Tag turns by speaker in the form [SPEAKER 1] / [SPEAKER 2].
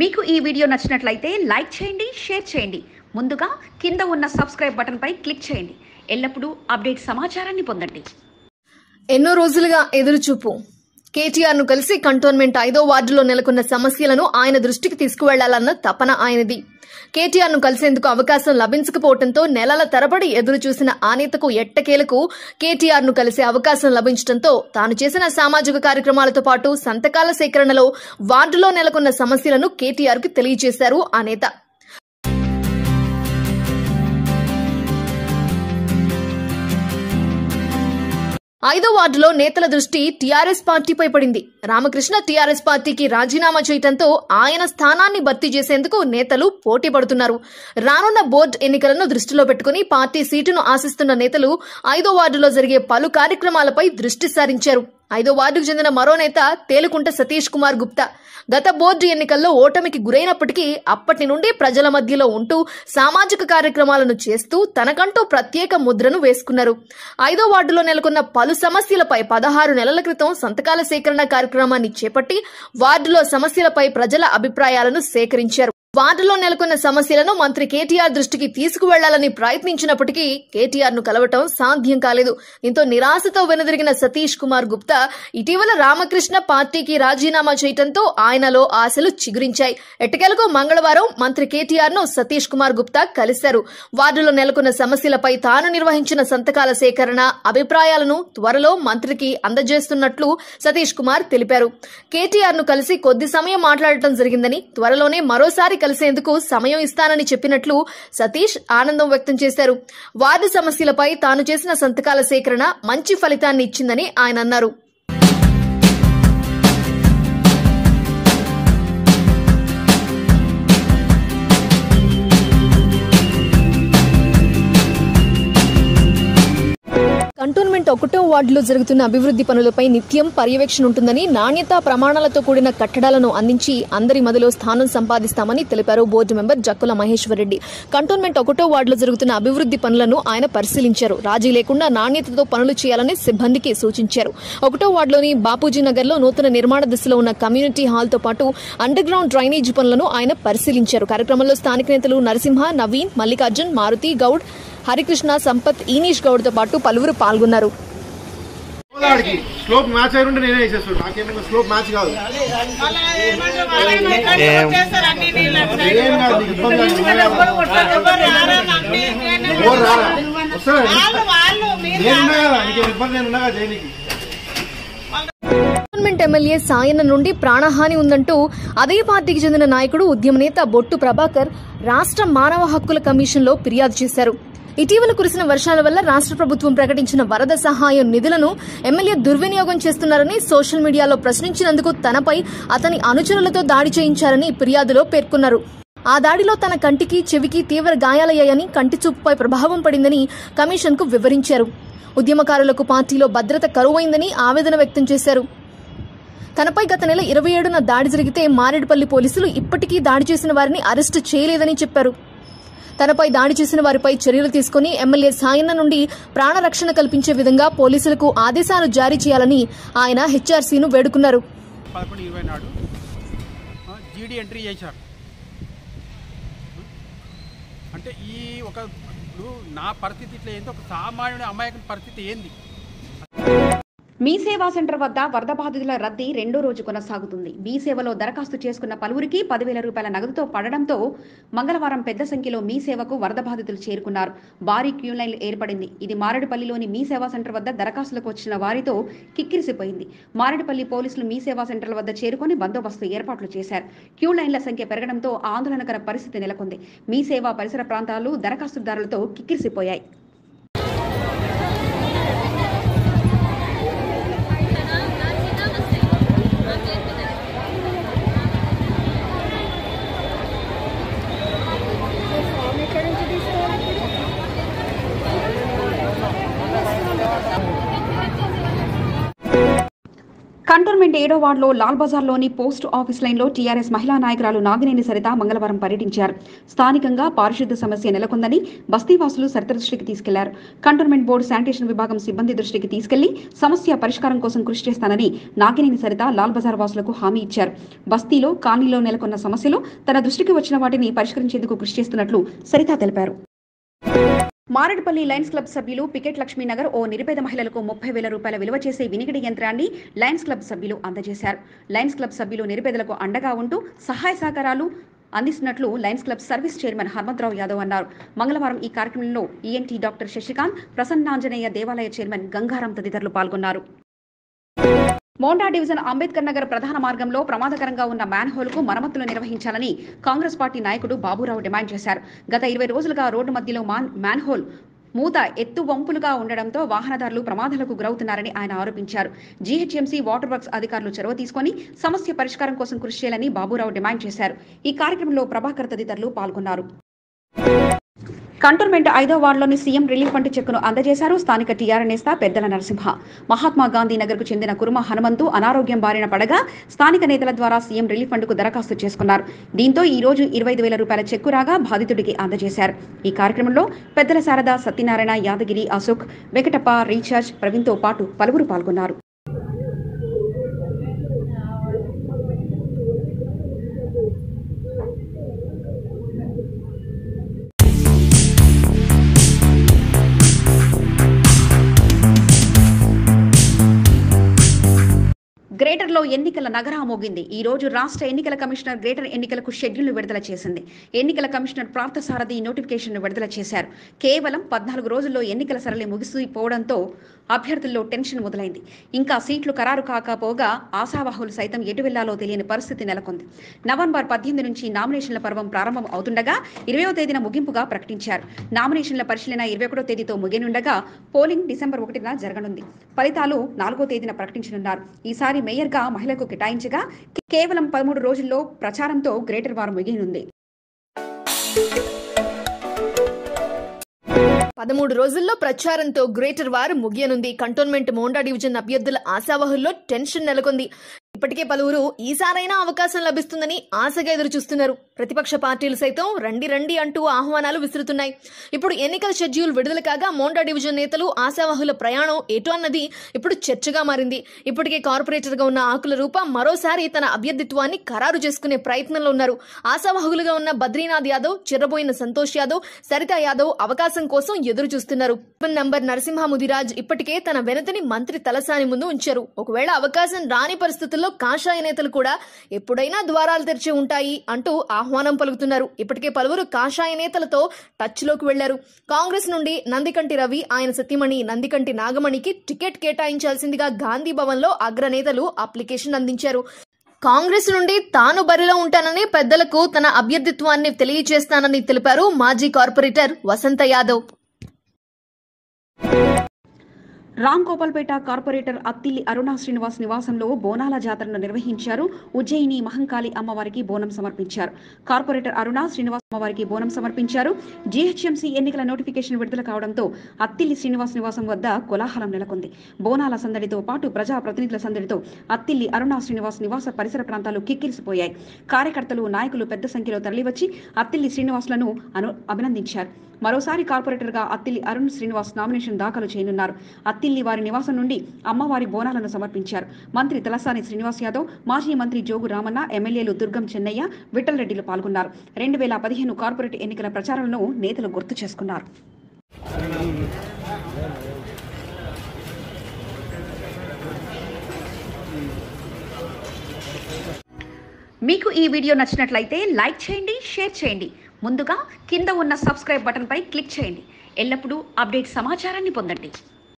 [SPEAKER 1] మీకు ఈ వీడియో నచ్చినట్లయితే లైక్ చేయండి షేర్ చేయండి. ముందుగా కింద ఉన్న సబ్స్క్రైబ్ బటన్పై క్లిక్ చేయండి. ఎల్లప్పుడూ అప్డేట్ సమాచారాన్ని పొందండి.
[SPEAKER 2] ఎన్నో రోజులుగా ఎదురుచూపు. కేటీఆర్ను కలిసి కంటోన్మెంట్ ఐదో వార్డులో నెలకొన్న సమస్యలను ఆయన దృష్టికి తీసుకువెళ్ళాలన్న తపన ఆయనది. కేటీఆర్ను కలిసేందుకు అవకాశం లభించకపోవడంతో నెలల తరబడి ఎదురు చూసిన ఎట్టకేలకు కేటీఆర్ను కలిసే అవకాశం లభించడంతో తాను చేసిన సామాజిక కార్యక్రమాలతో పాటు సంతకాల సేకరణలో వార్డులో నెలకొన్న సమస్యలను కేటీఆర్కు తెలియజేశారు ఆ నేత ఐదో వార్డులో నేతల దృష్టి టీఆర్ఎస్ పార్టీపై పడింది. రామకృష్ణ టీఆర్ఎస్ పార్టీకి రాజీనామా చేయడంతో ఆయన స్థానాన్ని భర్తీ చేసేందుకు నేతలు పోటీ పడుతున్నారు. రానున్న బోర్డు ఎన్నికలను దృష్టిలో పెట్టుకుని పార్టీ సీటును ఆశిస్తున్న నేతలు ఐదో వార్డులో జరిగే పలు కార్యక్రమాలపై దృష్టి సారించారు. ఐదో వార్డుకు చెందిన మరో నేత తేలుకుంట సతీష్ కుమార్ గుప్తా. గత బోర్డు ఎన్నికల్లో ఓటమికి గురైనప్పటికీ అప్పటి నుండి ప్రజల మధ్యలో ఉంటూ సామాజిక కార్యక్రమాలను చేస్తూ తనకంటూ ప్రత్యేక ముద్రను వేసుకున్నారు. ఐదో వార్డులో నెలకొన్న పలు సమస్యలపై పదహారు నెలల క్రితం సంతకాల సేకరణ కార్యక్రమాన్ని చేపట్టి వార్డులో సమస్యలపై ప్రజల అభిప్రాయాలను సేకరించారు. వార్డులో నెలకొన్న సమస్యలను మంత్రి కేటీఆర్ దృష్టికి తీసుకువెళ్ళాలని ప్రయత్నించినప్పటికీ కేటీఆర్ను కలవటం సాధ్యం కాలేదు. దీంతో నిరాశతో వెనుదిరిగిన సతీష్ కుమార్ గుప్తా ఇటీవల రామకృష్ణ పార్టీకి రాజీనామా చేయడంతో ఆయనలో ఆశలు చిగురించాయి. ఎట్టకేలకు మంగళవారం మంత్రి కేటీఆర్ను సతీష్ కుమార్ గుప్తా కలిశారు. వార్డులో నెలకొన్న సమస్యలపై తాను నిర్వహించిన సంతకాల సేకరణ అభిప్రాయాలను త్వరలో మంత్రికి అందజేస్తున్నట్లు సతీష్ కుమార్ తెలిపారు. కేటీఆర్ను కలిసి కొద్ది సమయం మాట్లాడటం జరిగిందని త్వరలోనే మరోసారి కలిసేందుకు సమయం ఇస్తానని చెప్పినట్లు సతీష్ ఆనందం వ్యక్తం చేశారు. వార్డు సమస్యలపై తాను చేసిన సంతకాల సేకరణ మంచి ఫలితాన్ని ఇచ్చిందని ఆయన అన్నారు. ఒకటో వార్డులో జరుగుతున్న అభివృద్ధి పనులపై నిత్యం పర్యవేక్షణ ఉంటుందని నాణ్యతా ప్రమాణాలతో కూడిన కట్టడాలను అందించి అందరి మదిలో స్థానం సంపాదిస్తామని తెలిపారు board member Jakkula Maheshwara Reddy. Cantonment ఒకటో వార్డులో జరుగుతున్న అభివృద్ధి పనులను ఆయన పరిశీలించారు. రాజీ లేకుండా నాణ్యతతో పనులు చేయాలని సిబ్బందికి సూచించారు. ఒకటో వార్డులోని బాపూజీ నగర్లో నూతన నిర్మాణ దశలో ఉన్న కమ్యూనిటీ హాల్తో పాటు అండర్ గ్రౌండ్ డ్రైనేజీ పనులను ఆయన పరిశీలించారు. కార్యక్రమంలో స్థానిక నేతలు నరసింహ నవీన్ మల్లికార్జున్ మారుతి గౌడ్ హరికృష్ణ సంపత్ ఈనీష్ గౌడ్తో పాటు పలువురు పాల్గొన్నారు.
[SPEAKER 3] స్లోప్ మ్యాచ్ అయి ఉంటే నేనే వేసేస్తాడు స్లోప్ మ్యాచ్ కాదు.
[SPEAKER 2] గవర్నమెంట్ ఎమ్మెల్యే సాయన్న నుండి ప్రాణహాని ఉందంటూ అదే పార్టీకి చెందిన నాయకుడు ఉద్యమ నేత బొట్టు ప్రభాకర్ రాష్ట్ర మానవ హక్కుల కమిషన్లో ఫిర్యాదు చేశారు. ఇటీవల కురిసిన వర్షాల వల్ల రాష్ట్ర ప్రభుత్వం ప్రకటించిన వరద సహాయం నిధులను ఎమ్మెల్యే దుర్వినియోగం చేస్తున్నారని సోషల్ మీడియాలో ప్రశ్నించినందుకు తనపై అతని అనుచరులతో దాడి చేయించారని ఫిర్యాదులో పేర్కొన్నారు. ఆ దాడిలో తన కంటికి చెవికి తీవ్ర గాయాలయ్యాయని కంటి చూపుపై ప్రభావం పడిందని కమిషన్కు వివరించారు. ఉద్యమకారులకు పార్టీలో భద్రత కరువైందని ఆవేదన వ్యక్తం చేశారు. తనపై గత నెల ఇరవై ఏడున దాడి జరిగితే మారేడుపల్లి పోలీసులు ఇప్పటికీ దాడి చేసిన వారిని అరెస్టు చేయలేదని చెప్పారు. తనపై దాడి చేసిన వారిపై చర్యలు తీసుకుని ఎమ్మెల్యే సాయన్న నుండి ప్రాణరక్షణ కల్పించే విధంగా పోలీసులకు ఆదేశాలు జారీ చేయాలని ఆయన హెచ్ఆర్సీను వేడుకున్నారు.
[SPEAKER 4] ఇరవై నాడు జీడీ ఎంట్రీ చేశారు. అంటే ఈ ఒక ఇప్పుడు నా పరిస్థితి ఇట్లా ఏంది? ఒక సామాన్యుడి అమాయక పరిస్థితి ఏంది?
[SPEAKER 1] మీ సేవా సెంటర్ వద్ద వరద బాధితుల రద్దీ రెండో రోజు కొనసాగుతుంది. మీ సేవలో దరఖాస్తు చేసుకున్న పలువురికి పదివేల రూపాయల నగదుతో పడడంతో మంగళవారం పెద్ద సంఖ్యలో మీ సేవకు వరద బాధితులు చేరుకున్నారు. భారీ క్యూ లైన్ ఏర్పడింది. ఇది మారేడుపల్లిలోని మీ సేవా సెంటర్ వద్ద దరఖాస్తులకు వచ్చిన వారితో కిక్కిరిసిపోయింది. మారేడుపల్లి పోలీసులు మీ సేవా సెంటర్ల వద్ద చేరుకొని బందోబస్తు ఏర్పాట్లు చేశారు. క్యూ లైన్ల సంఖ్య పెరగడంతో ఆందోళనకర పరిస్థితి నెలకొంది. మీ సేవా పరిసర ప్రాంతాలు దరఖాస్తుదారులతో కిక్కిరిసిపోయాయి. కంటోన్మెంట్ ఏడో వార్డులో లాల్ బజార్లోని పోస్ట్ ఆఫీస్ లైన్లో టీఆర్ఎస్ మహిళా నాయకురాలు నాగినేని సరిత మంగళవారం పర్యటించారు. స్థానికంగా పారిశుద్ధ సమస్య నెలకొందని బస్తీవాసులు సరిత దృష్టికి తీసుకెళ్ళారు. కంటోన్మెంట్ బోర్డు శానిటేషన్ విభాగం సిబ్బంది దృష్టికి తీసుకెళ్ళి సమస్య పరిష్కారం కోసం కృషి చేస్తానని నాగినేని సరిత లాల్ బజార్ వాసులకు హామీ ఇచ్చారు. బస్తీలో కాలనీలో నెలకొన్న సమస్యలు తన దృష్టికి వచ్చిన వాటిని పరిష్కరించేందుకు కృషి చేస్తున్నట్లు సరిత తెలిపారు. మారేడుపల్లి లయన్స్ క్లబ్ సభ్యులు పికెట్ లక్ష్మీనగర్ ఓ నిరుపేద మహిళలకు ముప్పై వేల రూపాయల విలువ చేసే వినికిడి యంత్రాన్ని లయన్స్ క్లబ్ సభ్యులు అందజేశారు. లయన్స్ క్లబ్ సభ్యులు నిరుపేదలకు అండగా ఉంటూ సహాయ సహకారాలు అందిస్తున్నట్లు lions club service chairman Hanumantha Rao Yadav అన్నారు. మంగళవారం ఈ కార్యక్రమంలో ఈఎన్టీ డాక్టర్ శశికాంత్ ప్రసన్నాంజనేయ దేవాలయ చైర్మన్ గంగారాం తదితరులు పాల్గొన్నారు. మోండా డివిజన్ అంబేద్కర్ నగర్ ప్రధాన మార్గంలో ప్రమాదకరంగా ఉన్న మ్యాన్కు మరమ్మతులు నిర్వహించాలని కాంగ్రెస్ పార్టీ నాయకుడు బాబురావు డిమాండ్ చేశారు. గత ఇరవై రోజులుగా రోడ్డు మధ్యలో మాన్ మ్యాన్ హోల్ మూత ఎత్తు వంపులుగా ఉండడంతో వాహనదారులు ప్రమాదాలకు గురవుతున్నారని ఆయన ఆరోపించారు. జీహెచ్ఎంసీ వాటర్ వర్క్స్ అధికారులు చొరవ తీసుకొని సమస్య పరిష్కారం కోసం కృషి చేయాలని బాబురావు డిమాండ్ చేశారు. ఈ కార్యక్రమంలో ప్రభాకర్ తదితరులు పాల్గొన్నారు. కంటోన్మెంట్ ఐదో వార్డులోని సీఎం రిలీఫ్ ఫండ్ చెక్కును అందజేశారు. స్థానిక టీఆర్ నేత పెద్దల నరసింహ. మహాత్మా గాంధీ నగర్కు చెందిన కురుమ హనుమంతు అనారోగ్యం బారిన పడగా స్థానిక నేతల ద్వారా సీఎం రిలీఫ్ ఫండ్కు దరఖాస్తు చేసుకున్నారు. దీంతో ఈ రోజు ఇరవై ఐదు వేల రూపాయల చెక్కు రాగా బాధితుడికి అందజేశారు. ఈ కార్యక్రమంలో పెద్దల శారద సత్యనారాయణ యాదగిరి అశోక్ వెంకటప్ప రీఛార్జ్ ప్రవీణ్తో పాటు పలువురు పాల్గొన్నారు. గ్రేటర్లో ఎన్నికల నగరా మోగింది. ఈ రోజు రాష్ట్ర ఎన్నికల కమిషనర్ గ్రేటర్ ఎన్నికలకు షెడ్యూల్ విడుదల చేసింది. ఎన్నికల కమిషనర్ పార్థసారథి నోటిఫికేషన్ విడుదల చేశారు. కేవలం పద్నాలుగు రోజుల్లో ఎన్నికల సరళి ముగిసిపోవడంతో అభ్యర్థుల్లో టెన్షన్ మొదలైంది. ఇంకా సీట్లు ఖరారు కాకపోగా ఆశావాహులు సైతం ఎటు వెళ్ళాలో తెలియని పరిస్థితి నెలకొంది. నవంబర్ పద్దెనిమిది నుంచి నామినేషన్ల పర్వం ప్రారంభం అవుతుండగా ఇరవయో తేదీన ముగింపుగా ప్రకటించారు. నామినేషన్ల పరిశీలన ఇరవై ఒకటో తేదీతో ముగినుండగా పోలింగ్ డిసెంబర్ ఒకటిన జరగనుంది. ఫలితాలు నాలుగో తేదీన ప్రకటించనున్నారు. ఈసారి మేయర్గా మహిళకు కేటాయించగా కేవలం పదమూడు రోజుల్లో ప్రచారంతో గ్రేటర్ వారం ముగియనుంది.
[SPEAKER 2] పదమూడు రోజుల్లో ప్రచారంతో గ్రేటర్ వార్ ముగియనుంది. కంటోన్మెంట్ మోండా డివిజన్ అభ్యర్థుల ఆశావహుల్లో టెన్షన్ నెలకొంది. ఇప్పటికే పలువురు ఈసారైనా అవకాశం లభిస్తుందని ఆశగా ఎదురు చూస్తున్నారు ప్రతిపక్ష పార్టీలు సైతం రండి రండి అంటూ ఆహ్వానాలు విసురుతున్నాయి. ఇప్పుడు ఎన్నికల షెడ్యూల్ విడుదల కాగా మోండా డివిజన్ నేతలు ఆశావహుల ప్రయాణం ఎటు అన్నది ఇప్పుడు చర్చగా మారింది. ఇప్పటికే కార్పొరేటర్గా ఉన్న ఆకుల రూప మరోసారి తన అభ్యర్థిత్వాన్ని ఖరారు చేసుకునే ప్రయత్నంలో ఉన్నారు. ఆశావహులుగా ఉన్న బద్రీనాథ్ యాదవ్ చిర్రబోయిన సంతోష్ యాదవ్ సరితా యాదవ్ అవకాశం కోసం ఎదురు చూస్తున్నారు నంబర్ నరసింహ ముదిరాజ్ ఇప్పటికే తన వెనతని మంత్రి తలసాని ముందు ఉంచారు. ఒకవేళ అవకాశం రాని పరిస్థితుల్లో కాషాయ నేతలు కూడా ఎప్పుడైనా ద్వారాలు తెరిచి ఉంటాయి అంటూ ఆహ్వానం పలుకుతున్నారు. ఇప్పటికే పలువురు కాషాయ నేతలతో టచ్లోకి వెళ్ళారు. కాంగ్రెస్ నుండి నందికంటి రవి ఆయన సతీమణి నందికంటి నాగమణికి టికెట్ కేటాయించాల్సిందిగా గాంధీ భవన్లో అగ్రనేతలు అప్లికేషన్ అందించారు. కాంగ్రెస్ నుండి తాను బరిలో ఉంటానని పెద్దలకు తన అభ్యర్థిత్వాన్ని తెలియజేస్తానని తెలిపారు మాజీ కార్పొరేటర్ వసంత యాదవ్.
[SPEAKER 1] రామ్ గోపాల్పేట కార్పొరేటర్ అత్తిల్లి అరుణా శ్రీనివాస్ నివాసంలో బోనాల జాతరను నిర్వహించారు. ఉజ్జయిని మహంకాళి అమ్మవారికి బోనం సమర్పించారు. కార్పొరేటర్ అరుణా శ్రీనివాస్ అమ్మవారికి బోనం సమర్పించారు. జీహెచ్ఎంసీ ఎన్నికల నోటిఫికేషన్ విడుదల కావడంతో అత్తిల్లి శ్రీనివాస్ నివాసం వద్ద కోలాహలం నెలకొంది. బోనాల సందడితో పాటు ప్రజా ప్రతినిధుల సందడితో అత్తిల్లి అరుణా శ్రీనివాస్ నివాస పరిసర ప్రాంతాలు కిక్కిరిసిపోయాయి. కార్యకర్తలు నాయకులు పెద్ద సంఖ్యలో తరలివచ్చి అత్తిల్లి శ్రీనివాసులను అను అభినందించారు. మరోసారి కార్పొరేటర్గా అత్తిల్లి అరుణ్ శ్రీనివాస్ నామినేషన్ దాఖలు చేయనున్నారు. అత్తిల్లి వారి నివాసం నుండి అమ్మవారి బోనాలను సమర్పించారు. మంత్రి తలసాని శ్రీనివాస్ యాదవ్ మాజీ మంత్రి జోగు రామన్న ఎమ్మెల్యేలు దుర్గం చెన్నయ్య విఠల్ రెడ్డిలు పాల్గొన్నారు. రెండు వేల పదిహేను పదిహేను కార్పొరేట్ ఎన్నికల ప్రచారాలను నేతలు గుర్తు చేసుకున్నారు. మీకు ఈ వీడియో నచ్చినట్లయితే లైక్ చేయండి షేర్ చేయండి. ముందుగా కింద ఉన్న సబ్స్క్రైబ్ బటన్పై క్లిక్ చేయండి. ఎల్లప్పుడూ అప్డేట్ సమాచారాన్ని పొందండి.